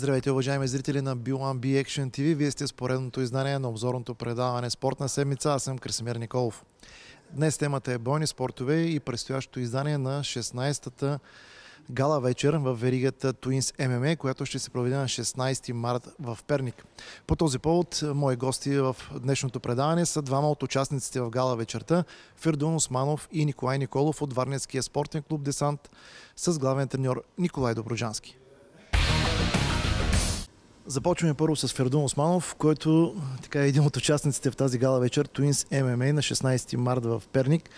Здравейте, уважаеми зрители на B1B Action TV. Вие сте с поредното издание на обзорното предаване Спортна седмица. Аз съм Красимир Николов. Днес темата е бойни спортове и предстоящото издание на 16-та гала вечер в веригата Twins MMA, която ще се проведе на 16 март в Перник. По този повод, мои гости в днешното предаване са двама от участниците в гала вечерта Фердун Османов и Николай Николов от Варнецкия спортен клуб Десант с главен треньор Николай Доброджански. Започваме първо с Фердун Османов, който така, е един от участниците в тази гала вечер Twins MMA на 16 марта в Перник.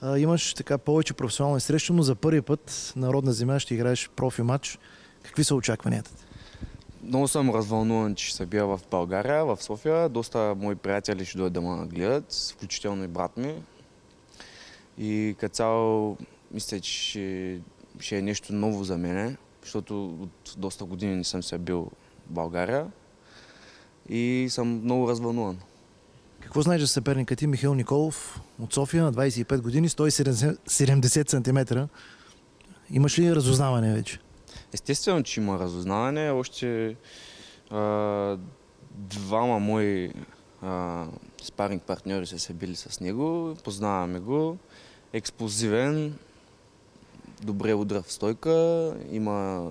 А, имаш така повече професионални срещи, но за първи път на родна земя ще играеш профи матч. Какви са очакванията? Много съм развълнуван, че ще се бия в България, в София. Доста мои приятели ще дойдат да ме гледат, включително и брат ми. И като цяло мисля, че ще, ще е нещо ново за мене, защото от доста години не съм се бил България и съм много развълнуван. Какво знаеш за съперника ти Михаил Николов от София на 25 години, 170 см? Имаш ли разузнаване вече? Естествено, че има разузнаване. Още а, двама мои а, спаринг партньори са се били с него. Познаваме го. Експлозивен, добре удра в стойка, има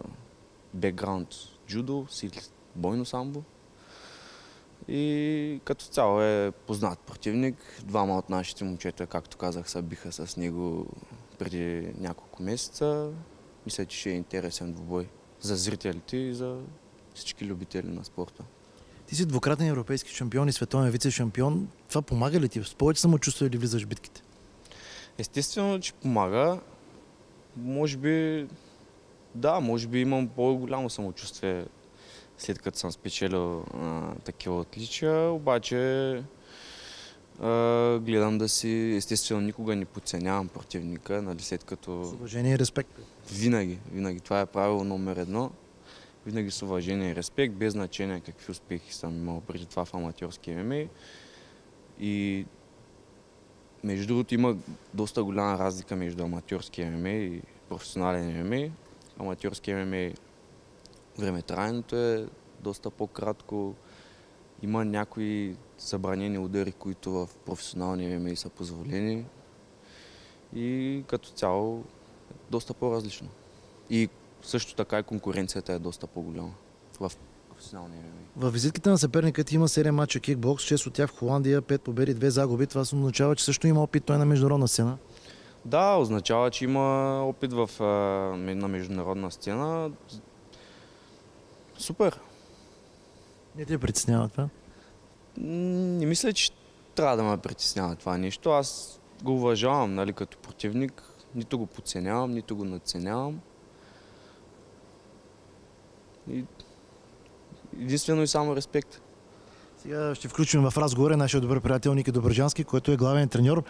бекграунд джудо, бойно самбо. И като цяло е познат противник. Двама от нашите момчета, както казах, са биха с него преди няколко месеца. Мисля, че ще е интересен двубой за зрителите и за всички любители на спорта. Ти си двукратен европейски шампион и световен вице-шампион. Това помага ли ти? С повече самочувствие ли влизаш в битките? Естествено, че помага. Може би да, може би имам по-голямо самочувствие след като съм спечелил а, такива отличия, обаче а, гледам да си, естествено никога не подценявам противника, нали, след като... С уважение и респект. Винаги, винаги. Това е правило номер едно. Винаги с уважение и респект, без значение какви успехи съм имал преди това в аматьорски ММА. И между другото има доста голяма разлика между аматьорски ММА и професионален ММА аматьорски ММА времетрайното е доста по-кратко. Има някои забранени удари, които в професионални ММА са позволени. И като цяло е доста по-различно. И също така и конкуренцията е доста по-голяма в професионални ММА. В визитките на съперника ти има 7 мача кикбокс, 6 от тях в Холандия, 5 победи, 2 загуби. Това се означава, че също има опит той на международна сцена. Да, означава, че има опит в, на международна сцена. Супер. Не те притеснява това? Не мисля, че трябва да ме притеснява това нещо. Аз го уважавам нали, като противник. Нито го подценявам, нито го надценявам. И единствено и само респект. Сега ще включим в разговора нашия добър приятел Ники Добрджански, който е главен треньор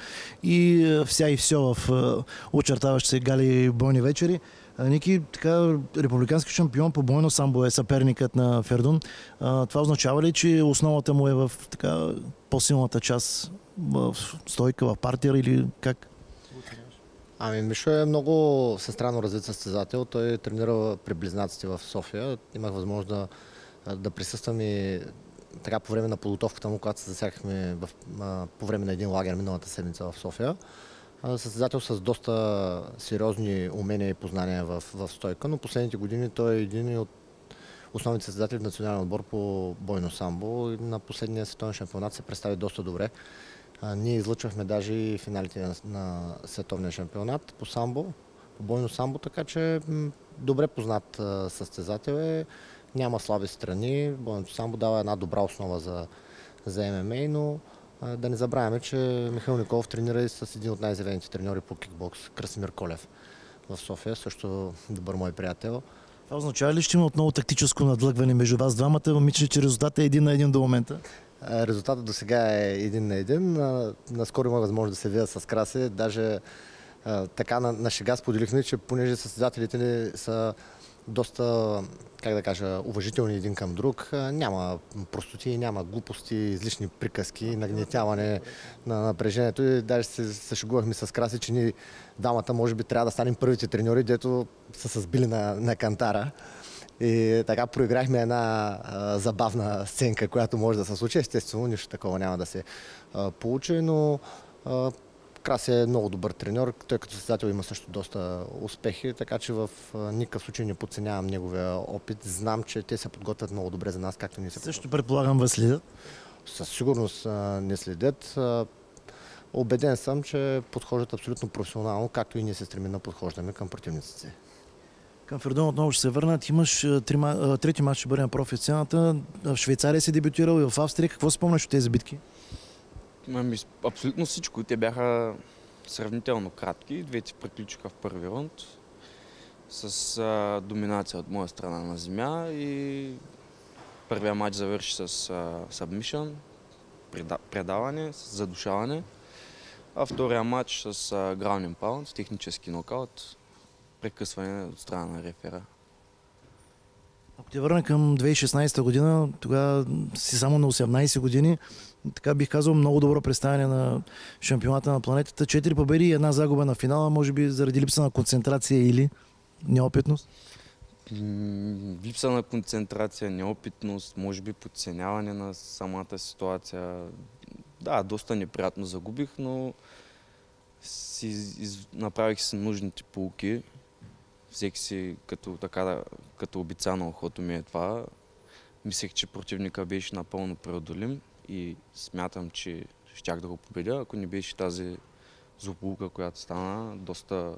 и е, вся и все в е, очертаващи се гали бойни вечери. Ники, така, републикански шампион по бойно самбо е съперникът на Фердун. Това означава ли, че основата му е в така, по-силната част в стойка, в партия или как? Ами Мишо е много състранно развит състезател. Той тренира при близнаците в София. Имах възможност да, да присъствам и така по време на подготовката му, когато се засягахме в, а, по време на един лагер миналата седмица в София. Състезател с доста сериозни умения и познания в, в стойка, но последните години той е един от основните състезатели в национален отбор по бойно самбо. На последния световен шампионат се представи доста добре. А, ние излъчвахме даже и финалите на, на световния шампионат по самбо, по бойно самбо, така че добре познат състезател е няма слаби страни. Бойното самбо дава една добра основа за, за ММА, но а, да не забравяме, че Михаил Николов тренира и с един от най-зелените треньори по кикбокс, Красимир Колев в София, също добър мой приятел. Това означава ли, че има отново тактическо надлъгване между вас двамата? Мисля, че резултатът е един на един до момента. Резултатът до сега е един на един. Наскоро има възможност да се видя с Краси. Даже така на, на шега споделихме, че понеже състезателите ни са доста, как да кажа, уважителни един към друг. Няма простоти, няма глупости, излишни приказки, нагнетяване на напрежението. И даже се, се с краси, че ни дамата може би трябва да станем първите треньори, дето са се сбили на, на кантара. И така проиграхме една а, забавна сценка, която може да се случи. Естествено, нищо такова няма да се а, получи, но а, Крас е много добър треньор. Той като състезател има също доста успехи, така че в никакъв случай не подценявам неговия опит. Знам, че те се подготвят много добре за нас, както ни се Също предполагам вас следят? Със сигурност не следят. Обеден съм, че подхождат абсолютно професионално, както и ние се стремим да подхождаме към противниците. Към Фердон отново ще се върнат. Имаш трети матч ще бъде на профи сцената. В Швейцария си дебютирал и в Австрия. Какво спомняш от тези битки? Ами, абсолютно всичко. Те бяха сравнително кратки. Двете приключиха в първи рунд с а, доминация от моя страна на земя и първия матч завърши с сабмишън, предаване, с задушаване, а втория матч с ground паунд, технически нокаут, прекъсване от страна на рефера. Ако те върна към 2016 година, тогава си само на 18 години, така бих казал, много добро представяне на шампионата на планетата. Четири победи и една загуба на финала, може би заради липса на концентрация или неопитност? Липса на концентрация, неопитност, може би подценяване на самата ситуация. Да, доста неприятно загубих, но си из... направих си нужните полуки. Всеки си като, така, като обица на охото ми е това. Мислех, че противника беше напълно преодолим и смятам, че щях да го победя, ако не беше тази злополука, която стана доста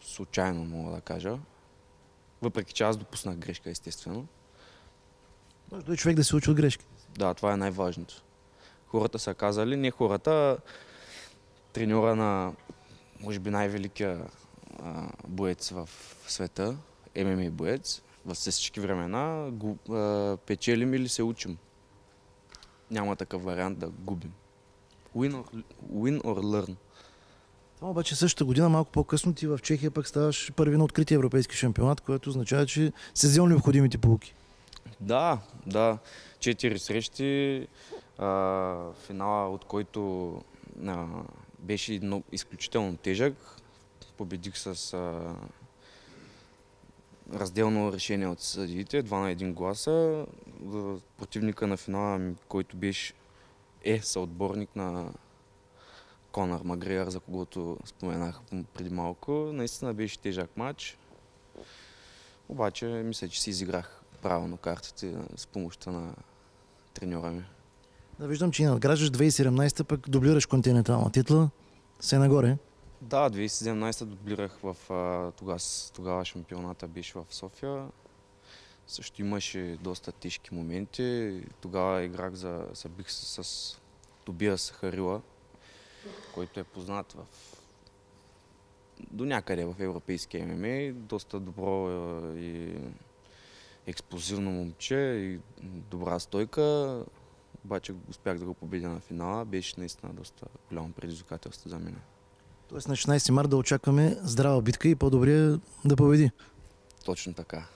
случайно, мога да кажа. Въпреки, че аз допуснах грешка, естествено. Може да е човек да се учи от грешки. Да, това е най-важното. Хората са казали, не хората, треньора на, може би, най-великия боец в света, ММА боец, в всички времена, го, а, печелим или се учим няма такъв вариант да губим. Win or, win or learn. Това обаче същата година, малко по-късно, ти в Чехия пък ставаш първи на открития европейски шампионат, което означава, че се взел необходимите полуки. Да, да. Четири срещи, а, финала от който а, беше изключително тежък. Победих с а, разделно решение от съдиите, 2 на 1 гласа. Противника на финала, който беше е съотборник на Конър Магриар, за когото споменах преди малко. Наистина беше тежък матч. Обаче мисля, че си изиграх правилно картите с помощта на треньора ми. Да, виждам, че надграждаш 2017, пък дублираш континентална титла. Се нагоре. Да, 2017 дублирах в тогава, тогава шампионата беше в София. Също имаше доста тежки моменти. Тогава играх за събих с, с Тобия Сахарила, който е познат в до някъде в европейския ММА. Доста добро и експлозивно момче и добра стойка. Обаче успях да го победя на финала. Беше наистина доста голямо предизвикателство за мен. Тоест на 16 марта да очакваме здрава битка и по-добре да победи. Точно така.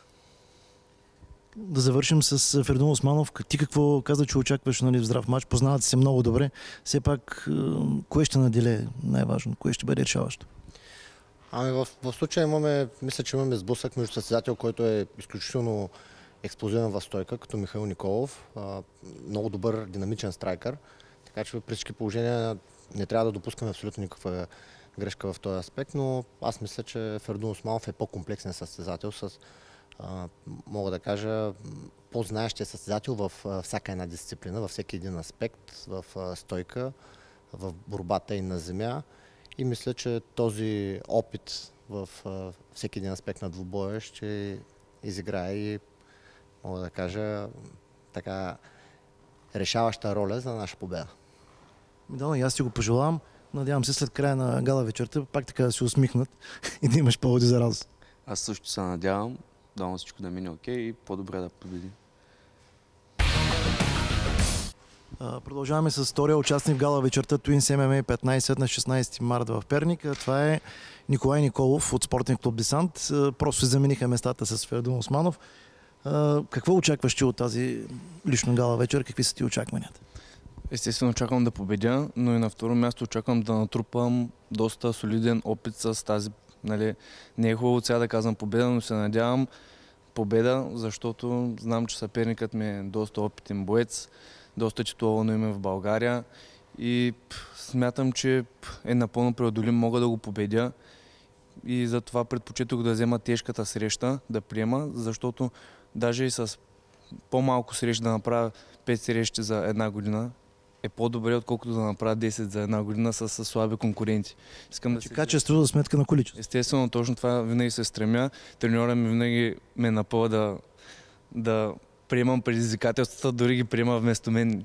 Да завършим с Фердун Османов. Ти какво каза, че очакваш нали, в здрав матч? Познавате се много добре. Все пак, кое ще наделе най-важно? Кое ще бъде решаващо? Ами в, в случая имаме, мисля, че имаме сблъсък между състезател, който е изключително експлозивен в стойка, като Михаил Николов. А, много добър, динамичен страйкър. Така че при всички положения не трябва да допускаме абсолютно никаква грешка в този аспект, но аз мисля, че Фердун Османов е по-комплексен състезател с, а, мога да кажа, по-знаещия състезател в всяка една дисциплина, във всеки един аспект, в а, стойка, в борбата и на земя. И мисля, че този опит в всеки един аспект на двубоя ще изиграе и, мога да кажа, така решаваща роля за наша победа. Да, и аз ти го пожелавам. Надявам се след края на гала вечерта пак така да се усмихнат и да имаш поводи за радост. Аз също се надявам. Давам всичко да мине окей и по-добре да победи. Продължаваме с втория участник в гала вечерта Twins MMA 15 на 16 марта в Перник. Това е Николай Николов от спортен клуб Десант. Просто се замениха местата с Фердун Османов. Какво очакваш ти от тази лично гала вечер? Какви са ти очакванията? Естествено очаквам да победя, но и на второ място очаквам да натрупам доста солиден опит с тази. Нали, не е хубаво сега да казвам победа, но се надявам победа, защото знам, че съперникът ми е доста опитен боец, доста титуловано име в България и смятам, че е напълно преодолим, мога да го победя и затова предпочитах да взема тежката среща, да приема, защото даже и с по-малко срещи да направя 5 срещи за една година е по-добре, отколкото да направя 10 за една година с, с слаби конкуренти. Искам да си... Качество за сметка на количество. Естествено, точно това винаги се стремя. Треньора ми винаги ме напъва да, да приемам предизвикателствата, дори ги приема вместо мен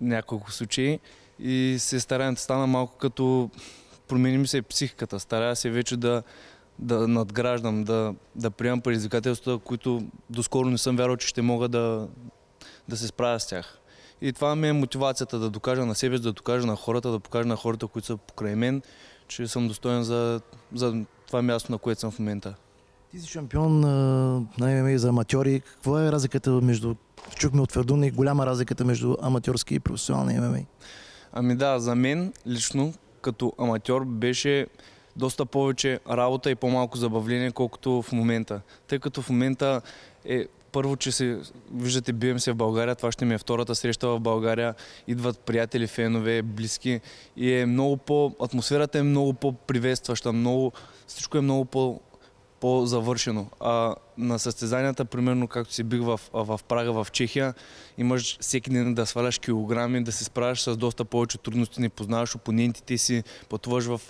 няколко случаи. И се стараем да стана малко като промени ми се психиката. Старая се вече да, да надграждам, да, да приемам предизвикателства, които доскоро не съм вярвал, че ще мога да, да се справя с тях. И това ми е мотивацията да докажа на себе, да докажа на хората, да покажа на хората, които са покрай мен, че съм достоен за, за това място, на което съм в момента. Ти си шампион на ММА за аматьори. Какво е разликата между, чухме от Фердун и голяма разликата между аматьорски и професионални ММА? Ами да, за мен лично като аматьор беше доста повече работа и по-малко забавление, колкото в момента. Тъй като в момента е първо, че се, виждате, бием се в България, това ще ми е втората среща в България, идват приятели, фенове, близки и е много по, атмосферата е много по-приветстваща, много, всичко е много по, по-завършено. А на състезанията, примерно, както си бих в, в Прага, в Чехия, имаш всеки ден да сваляш килограми, да се справяш с доста повече трудности, не познаваш опонентите си, пътуваш в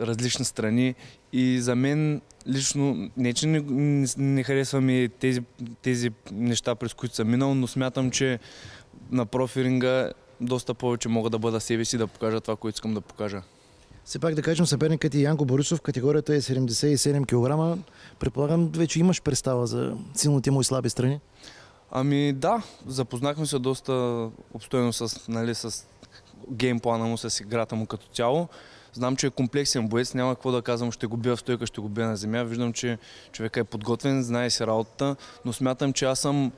различни страни и за мен лично не, че не, не, не харесвам и тези, тези неща, през които съм минал, но смятам, че на профиринга доста повече мога да бъда себе си да покажа това, което искам да покажа. Все пак да кажем, съперникът и Янко Борисов, категорията е 77 кг. Предполагам, вече имаш представа за силните му и слаби страни? Ами да, запознахме се доста обстойно с, нали, с геймплана му, с играта му като цяло. Знам, че е комплексен боец, няма какво да казвам, ще го бия в стойка, ще го бия на земя. Виждам, че човека е подготвен, знае си работата, но смятам, че аз съм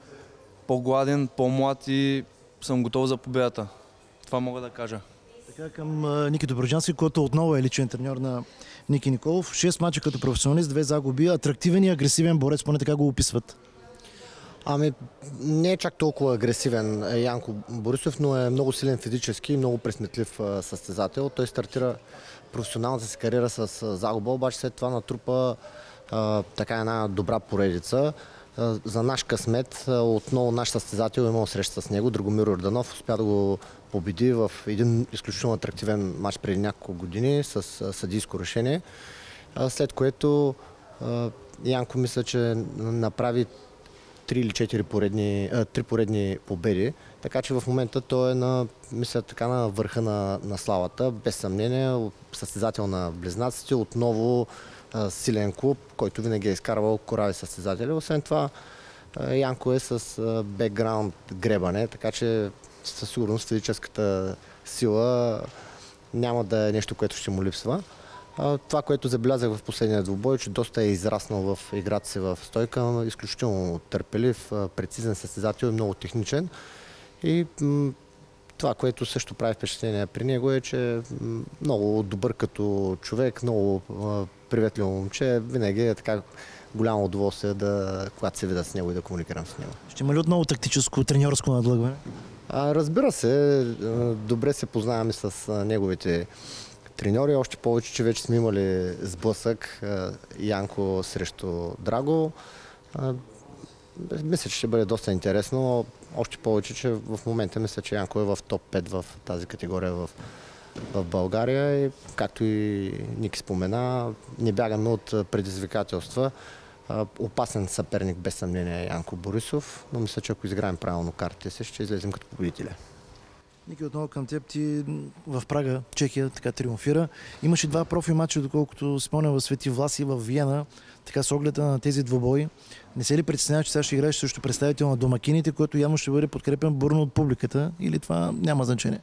по-гладен, по-млад и съм готов за победата. Това мога да кажа. Така към Ники Доброджански, който отново е личен треньор на Ники Николов. Шест мача като професионалист, две загуби, атрактивен и агресивен борец, поне така го описват. Ами, не е чак толкова агресивен Янко Борисов, но е много силен физически и много пресметлив състезател. Той стартира професионалната си кариера с загуба, обаче след това натрупа така една добра поредица. За наш късмет, отново наш състезател е имал среща с него, Драгомир Орданов, успя да го победи в един изключително атрактивен матч преди няколко години с съдийско решение, след което Янко мисля, че направи три или четири поредни, а, три поредни победи. Така че в момента той е на, мисля, така на върха на, на славата. Без съмнение, състезател на близнаците, отново а, силен клуб, който винаги е изкарвал корави състезатели. Освен това, а, Янко е с а, бекграунд гребане, така че със сигурност физическата сила няма да е нещо, което ще му липсва. Това, което забелязах в последния двубой, че доста е израснал в играта си в стойка, изключително търпелив, прецизен състезател и много техничен. И това, което също прави впечатление при него е, че е много добър като човек, много приветливо момче. Винаги е така голямо удоволствие да, когато се видя с него и да комуникирам с него. Ще има ли отново тактическо, треньорско надлъгване? Разбира се, добре се познаваме с неговите треньори, още повече, че вече сме имали сблъсък Янко срещу Драго. Мисля, че ще бъде доста интересно. Още повече, че в момента мисля, че Янко е в топ 5 в тази категория в, в България. И, както и Ники спомена, не бягаме от предизвикателства. Опасен съперник без съмнение е Янко Борисов, но мисля, че ако изиграем правилно картите си, ще излезем като победители. Ники, отново към теб. Ти в Прага, Чехия, така триумфира. Имаше два профи матча, доколкото спомням в Свети Власи в Виена. Така с огледа на тези двобои. Не се ли притеснява, че сега ще играеш също представител на домакините, който явно ще бъде подкрепен бурно от публиката или това няма значение?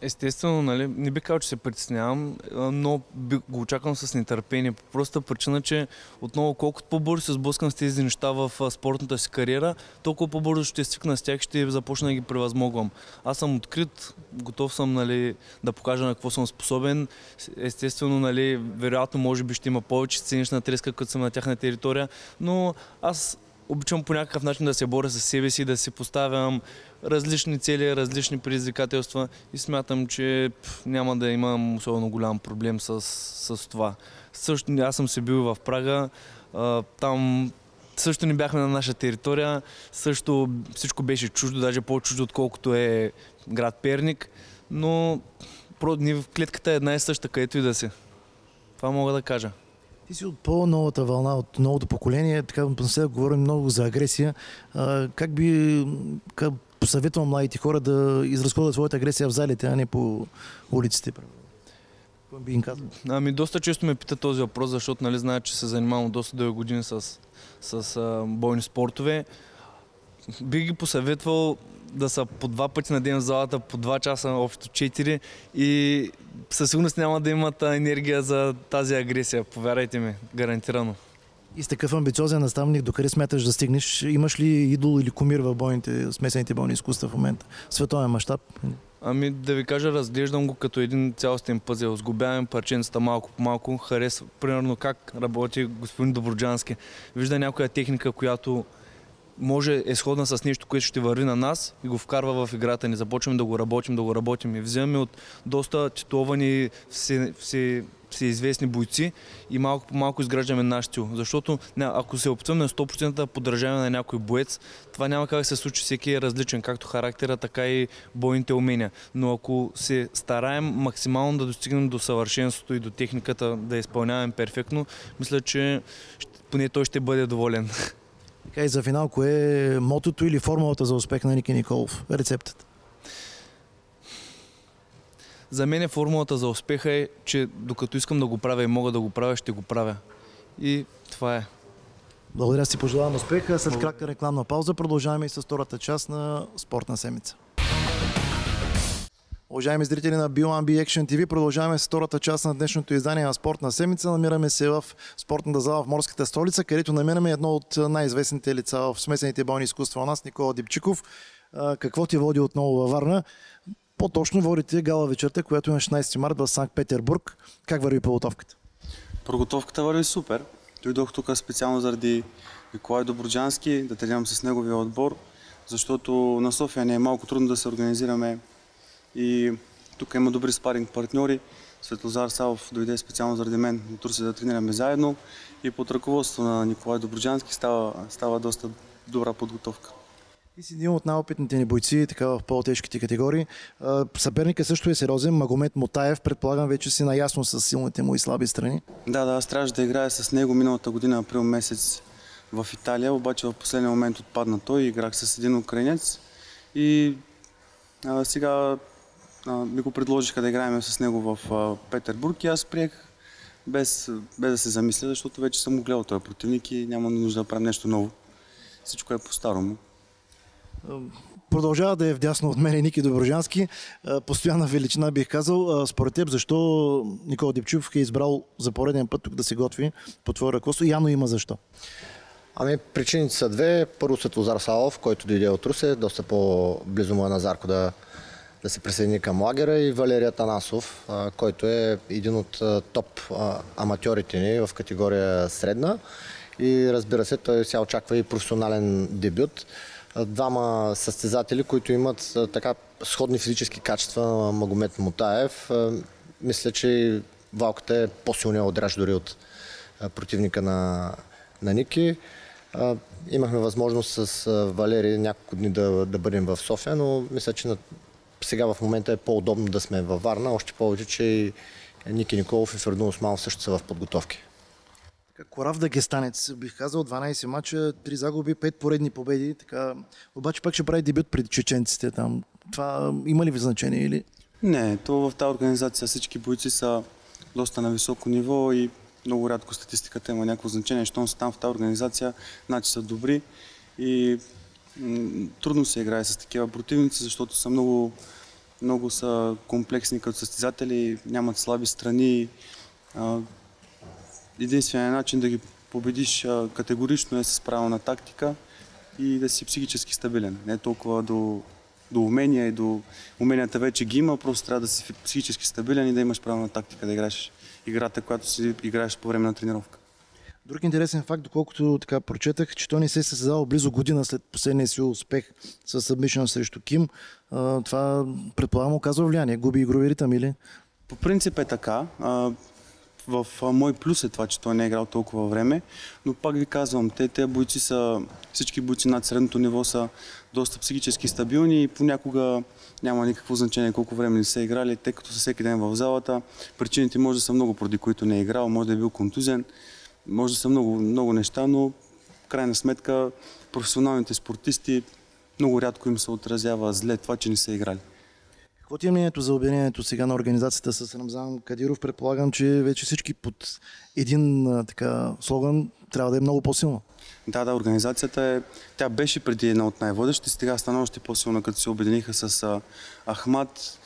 Естествено, нали, не би казал, че се притеснявам, но би, го очаквам с нетърпение. По простата причина, че отново колкото по-бързо се сблъскам с тези неща в спортната си кариера, толкова по-бързо ще стикна с тях и ще започна да ги превъзмогвам. Аз съм открит, готов съм нали, да покажа на какво съм способен. Естествено, нали, вероятно, може би ще има повече сценична треска, като съм на тяхна територия, но аз обичам по някакъв начин да се боря с себе си, да си поставям различни цели, различни предизвикателства и смятам, че няма да имам особено голям проблем с, с това. Също аз съм се бил в Прага, там също не бяхме на наша територия, също всичко беше чуждо, даже по-чуждо, отколкото е град Перник, но в клетката е една и съща, където и да си. Това мога да кажа. Ти си от по-новата вълна, от новото поколение, така напоследък говорим много за агресия. А, как би как посъветвам младите хора да изразходят своята агресия в залите, а не по улиците? Какво би им казал? Ами доста често ме пита този въпрос, защото нали знаят, че се занимавам доста дълги години с, с а, бойни спортове. Бих ги посъветвал да са по два пъти на ден в залата, по два часа, общо четири и със сигурност няма да имат енергия за тази агресия, повярвайте ми, гарантирано. И с такъв амбициозен наставник, докъде смяташ да стигнеш? Имаш ли идол или кумир в бойните, смесените бойни изкуства в момента? Световен мащаб? Ами да ви кажа, разглеждам го като един цялостен пъзел. Сгубявам парченцата малко по малко. Харесва, примерно как работи господин Доброджански. Вижда някоя техника, която може е сходна с нещо, което ще върви на нас и го вкарва в играта ни. Започваме да го работим, да го работим и вземаме от доста титуловани все, все, всеизвестни бойци и малко по малко изграждаме наш стил. Защото ако се опитваме на 100% подражаване на някой боец, това няма как да се случи. Всеки е различен, както характера, така и бойните умения. Но ако се стараем максимално да достигнем до съвършенството и до техниката да изпълняваме перфектно, мисля, че поне той ще бъде доволен. Така и за финал, кое е мотото или формулата за успех на Ники Николов? Рецептата. За мен е формулата за успеха е, че докато искам да го правя и мога да го правя, ще го правя. И това е. Благодаря си, пожелавам успеха. След кратка рекламна пауза продължаваме и с втората част на Спортна седмица. Уважаеми зрители на B1B Action TV, продължаваме с втората част на днешното издание на Спортна седмица. Намираме се в спортната зала в Морската столица, където намираме едно от най-известните лица в смесените бойни изкуства у нас, Никола Дипчиков. Какво ти води отново във Варна? По-точно водите гала вечерта, която е на 16 март в Санкт-Петербург. Как върви подготовката? Подготовката върви супер. Дойдох тук специално заради Николай Доброджански, да тренирам с неговия отбор, защото на София не е малко трудно да се организираме и тук има добри спаринг партньори. Светлозар Савов дойде специално заради мен от Турция да тренираме заедно и под ръководство на Николай Доброджански става, става доста добра подготовка. Ти си един от най-опитните ни бойци, така в по-тежките категории. Съперникът също е сериозен. Магомед Мотаев, предполагам, вече си наясно с силните му и слаби страни. Да, да, аз трябваше да играя с него миналата година, април месец в Италия, обаче в последния момент отпадна той играх с един украинец. И а, сега ми го предложиха да играем с него в Петербург и аз приех без, без да се замисля, защото вече съм го гледал този противник и няма нужда да правим нещо ново. Всичко е по-старому. Продължава да е вдясно от мен Ники Доброжански. Постоянна величина бих казал. Според теб, защо Никола Дипчев е избрал за пореден път тук да се готви по твое ръководство? Яно има защо. Ами причините са две. Първо Светлозар Салов, който дойде от Русе, доста по-близо му е на Зарко да, да се присъедини към лагера и Валерия Танасов, който е един от топ аматьорите ни в категория средна. И разбира се, той сега очаква и професионален дебют двама състезатели, които имат така сходни физически качества на Магомед Мутаев. Мисля, че валката е по-силния отряж дори от противника на, на Ники. Имахме възможност с Валери няколко дни да, да бъдем в София, но мисля, че на, сега в момента е по-удобно да сме във Варна, още повече, че и Ники Николов и Фердун Осман също са в подготовки. Корав Дагестанец, бих казал, 12 мача, 3 загуби, 5 поредни победи. Така... Обаче пак ще прави дебют пред чеченците там. Това има ли ви значение или? Не, то в тази организация всички бойци са доста на високо ниво и много рядко статистиката има някакво значение. Щом са там в тази организация, значи са добри и трудно се играе с такива противници, защото са много много са комплексни като състезатели, нямат слаби страни. Единственият начин да ги победиш категорично е с правилна тактика и да си психически стабилен. Не толкова до, до умения и до уменията вече ги има, просто трябва да си психически стабилен и да имаш правилна тактика да играеш играта, която си играеш по време на тренировка. Друг интересен факт, доколкото така прочетах, че той не се е създавал близо година след последния си успех с събмишън срещу Ким. А, това предполагам оказва влияние. Губи игрови ритъм или? По принцип е така. В мой плюс е това, че той не е играл толкова време, но пак ви казвам, те, те бойци са, всички бойци над средното ниво са доста психически стабилни и понякога няма никакво значение колко време не са играли, тъй като са всеки ден в залата. Причините може да са много, поради които не е играл, може да е бил контузен, може да са много, много неща, но в крайна сметка професионалните спортисти много рядко им се отразява зле това, че не са играли. Какво ти е мнението за обединението сега на организацията с Рамзан Кадиров? Предполагам, че вече всички под един така слоган трябва да е много по-силно. Да, да, организацията е, тя беше преди една от най-водещите, сега стана още по-силна, като се обединиха с Ахмат.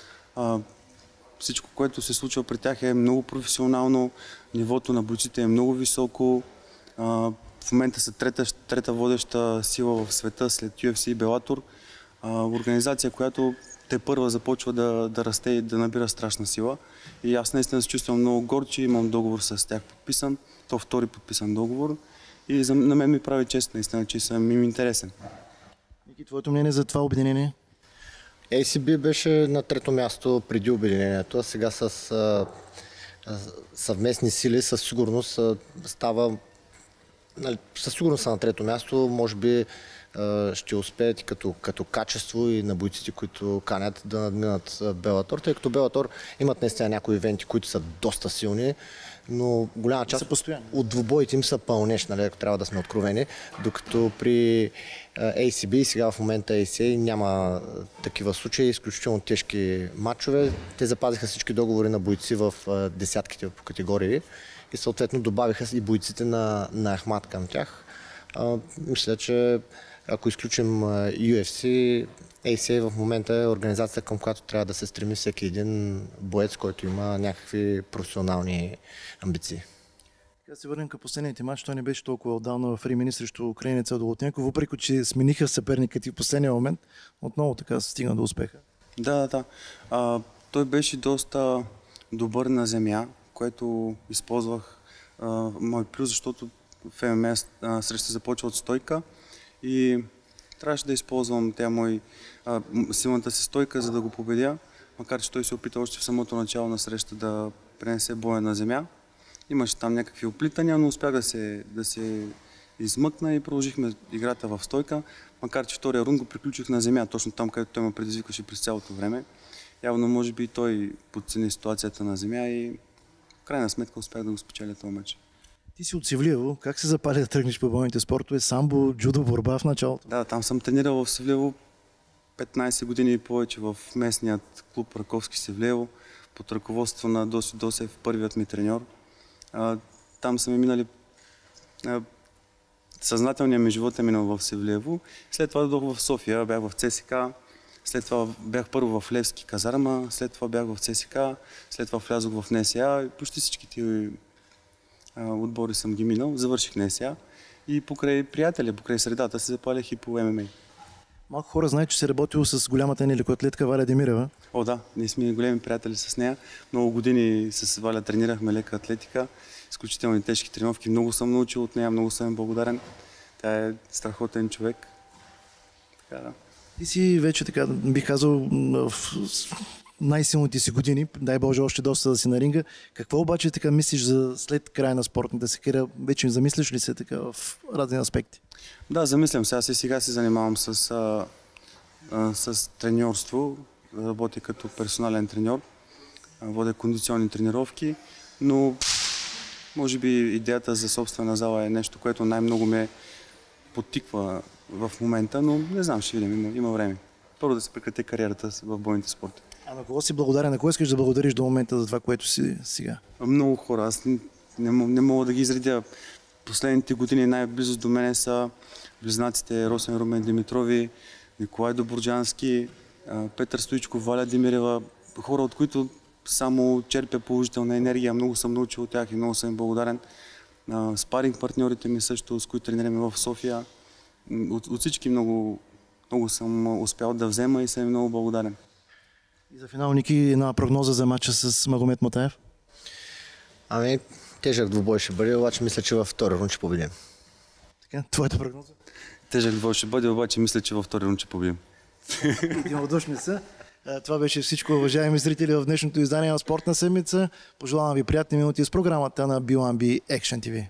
Всичко, което се случва при тях е много професионално, нивото на бойците е много високо. В момента са трета, трета водеща сила в света след UFC и Белатор. Организация, която те първа започва да, да расте и да набира страшна сила. И аз наистина се чувствам много горд, че имам договор с тях подписан. То втори подписан договор. И за, на мен ми прави чест, наистина, че съм им интересен. Ники, твоето мнение за това обединение? ACB беше на трето място преди обединението, а сега с а, съвместни сили със сигурност става нали, със сигурност са на трето място, може би ще успеят като, като качество и на бойците, които канят да надминат Белатор, тъй като Белатор имат наистина някои ивенти, които са доста силни, но голяма част от двубоите им са пълнеш, нали, ако трябва да сме откровени, докато при ACB и сега в момента ACA няма такива случаи, изключително тежки матчове. Те запазиха всички договори на бойци в десятките по категории и съответно добавиха и бойците на, на Ахмат към тях. А, мисля, че ако изключим UFC, ACA в момента е организацията, към която трябва да се стреми всеки един боец, който има някакви професионални амбиции. Сега се върнем към последните матч. Той не беше толкова отдавна в Римини срещу украинеца Долотенко, въпреки че смениха съперника ти в последния момент, отново така се стигна до успеха. Да, да, да. А, той беше доста добър на земя, което използвах а, мой плюс, защото в ММА а, среща започва от стойка и трябваше да използвам тя мой а, силната си стойка, за да го победя, макар че той се опита още в самото начало на среща да пренесе боя на земя. Имаше там някакви оплитания, но успях да се, да се измъкна и продължихме играта в стойка, макар че втория рун го приключих на земя, точно там, където той ме предизвикваше през цялото време. Явно, може би, той подцени ситуацията на земя и в крайна сметка успях да го спечеля този матч. Ти си от Севлиево. Как се запали да тръгнеш по бойните спортове? Самбо, джудо, борба в началото? Да, там съм тренирал в Севлево 15 години и повече в местният клуб Раковски Севлево, под ръководство на Доси Досев, първият ми треньор. Там са ми минали съзнателният ми живот е минал в Севлиево. След това дойдох в София, бях в ЦСК, след това бях първо в Левски казарма, след това бях в ЦСК, след това влязох в НСА и почти всички ти а, отбори съм ги минал, завърших НСА и покрай приятели, покрай средата се запалях и по ММА. Малко хора знаят, че си работил с голямата ни лекоатлетка Валя Демирова. О, да, ние сме големи приятели с нея. Много години с Валя тренирахме лека атлетика, изключително тежки тренировки. Много съм научил от нея, много съм благодарен. Тя е страхотен човек. Така да. Ти си вече така, бих казал, в най-силните си години, дай Боже още доста да си на ринга. Какво обаче така мислиш за след края на спортната си кариера? Вече замислиш ли се така в разни аспекти? Да, замислям се. Аз и сега се занимавам с, а, а, с треньорство. Работя като персонален треньор. Водя кондиционни тренировки, но може би идеята за собствена зала е нещо, което най-много ме подтиква в момента, но не знам, ще видим, има, има време. Първо да се прекрати кариерата в бойните спорти. А на кого си благодарен? На кого искаш да благодариш до момента за това, което си сега? Много хора, аз не, не, мо- не мога да ги изредя. Последните години най-близо до мене са близнаците Росен Румен Димитрови, Николай Добруджански, Петър Стоичков, Валя Димирева, хора, от които само черпя положителна енергия. Много съм научил от тях и много съм им благодарен. Спаринг партньорите ми също, с които тренираме в София. От, от всички много, много съм успял да взема и съм много благодарен. И за финал, Ники, една прогноза за матча с Магомед Матаев. Ами, тежък двубой ще бъде, обаче мисля, че във втори рунд ще победим. Така, твоята прогноза? Тежък двой ще бъде, обаче мисля, че във втори рунд ще победим. Единодушни са. Това беше всичко, уважаеми зрители, в днешното издание на Спортна седмица. Пожелавам ви приятни минути с програмата на B1B Action TV.